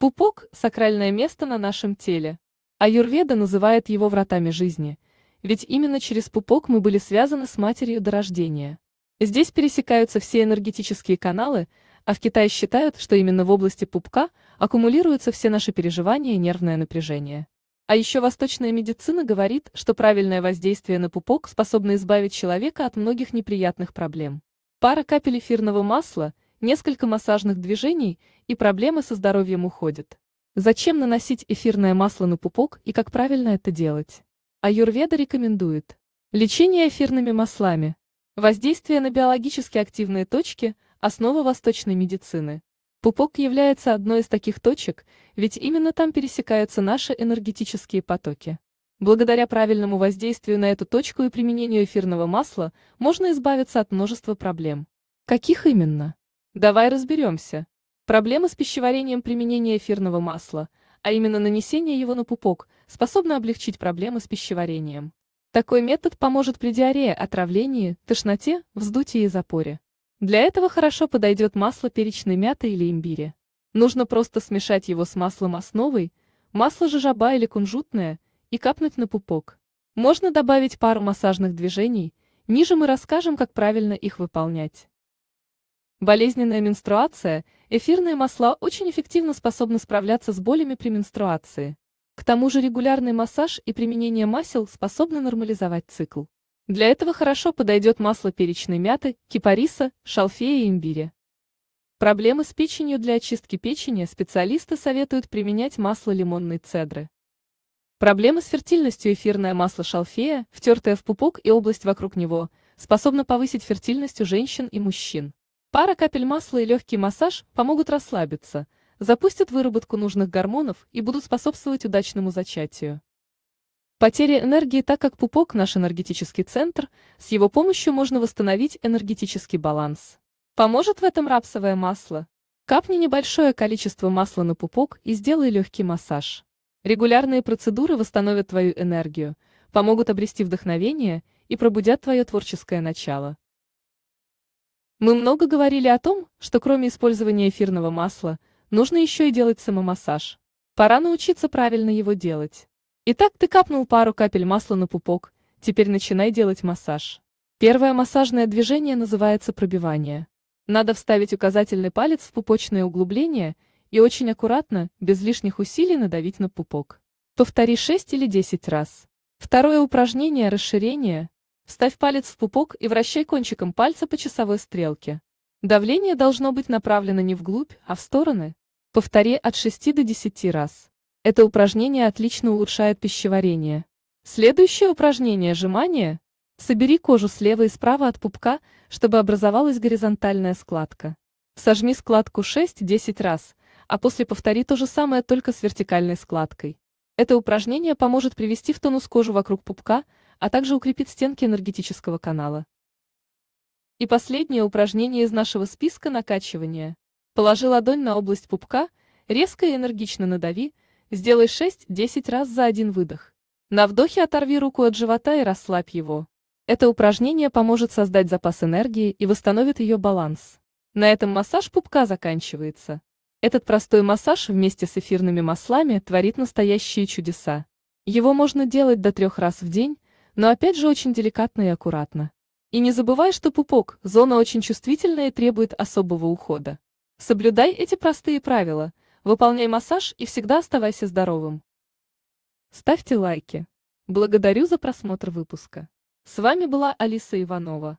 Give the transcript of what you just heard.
Пупок – сакральное место на нашем теле. Аюрведа называет его вратами жизни, ведь именно через пупок мы были связаны с матерью до рождения. Здесь пересекаются все энергетические каналы, а в Китае считают, что именно в области пупка аккумулируются все наши переживания и нервное напряжение. А еще восточная медицина говорит, что правильное воздействие на пупок способно избавить человека от многих неприятных проблем. Пара капель эфирного масла, несколько массажных движений, и проблемы со здоровьем уходят. Зачем наносить эфирное масло на пупок и как правильно это делать? Аюрведа рекомендует. Лечение эфирными маслами. Воздействие на биологически активные точки – основа восточной медицины. Пупок является одной из таких точек, ведь именно там пересекаются наши энергетические потоки. Благодаря правильному воздействию на эту точку и применению эфирного масла можно избавиться от множества проблем. Каких именно? Давай разберемся. Проблемы с пищеварением применения эфирного масла, а именно нанесение его на пупок, способны облегчить проблемы с пищеварением. Такой метод поможет при диарее, отравлении, тошноте, вздутии и запоре. Для этого хорошо подойдет масло перечной мяты или имбиря. Нужно просто смешать его с маслом основой, масло жожоба или кунжутное, и капнуть на пупок. Можно добавить пару массажных движений, ниже мы расскажем, как правильно их выполнять. Болезненная менструация, эфирные масла очень эффективно способны справляться с болями при менструации. К тому же регулярный массаж и применение масел способны нормализовать цикл. Для этого хорошо подойдет масло перечной мяты, кипариса, шалфея и имбиря. Проблемы с печенью для очистки печени специалисты советуют применять масло лимонной цедры. Проблемы с фертильностью эфирное масло шалфея, втертое в пупок и область вокруг него, способно повысить фертильность у женщин и мужчин. Пара капель масла и легкий массаж помогут расслабиться, запустят выработку нужных гормонов и будут способствовать удачному зачатию. Потеря энергии, так как пупок – наш энергетический центр, с его помощью можно восстановить энергетический баланс. Поможет в этом рапсовое масло. Капни небольшое количество масла на пупок и сделай легкий массаж. Регулярные процедуры восстановят твою энергию, помогут обрести вдохновение и пробудят твое творческое начало. Мы много говорили о том, что кроме использования эфирного масла, нужно еще и делать самомассаж. Пора научиться правильно его делать. Итак, ты капнул пару капель масла на пупок, теперь начинай делать массаж. Первое массажное движение называется пробивание. Надо вставить указательный палец в пупочное углубление и очень аккуратно, без лишних усилий надавить на пупок. Повтори 6 или 10 раз. Второе упражнение – расширение. Вставь палец в пупок и вращай кончиком пальца по часовой стрелке. Давление должно быть направлено не вглубь, а в стороны. Повтори от 6 до 10 раз. Это упражнение отлично улучшает пищеварение. Следующее упражнение – сжимание. Собери кожу слева и справа от пупка, чтобы образовалась горизонтальная складка. Сожми складку 6-10 раз, а после повтори то же самое только с вертикальной складкой. Это упражнение поможет привести в тонус кожу вокруг пупка, а также укрепит стенки энергетического канала. И последнее упражнение из нашего списка накачивания. Положи ладонь на область пупка, резко и энергично надави, Сделай 6-10 раз за один выдох. На вдохе оторви руку от живота и расслабь его. Это упражнение поможет создать запас энергии и восстановит ее баланс. На этом массаж пупка заканчивается. Этот простой массаж вместе с эфирными маслами творит настоящие чудеса. Его можно делать до трех раз в день, но опять же очень деликатно и аккуратно. И не забывай, что пупок – зона очень чувствительная и требует особого ухода. Соблюдай эти простые правила – Выполняй массаж и всегда оставайся здоровым. Ставьте лайки. Благодарю за просмотр выпуска. С вами была Алиса Иванова.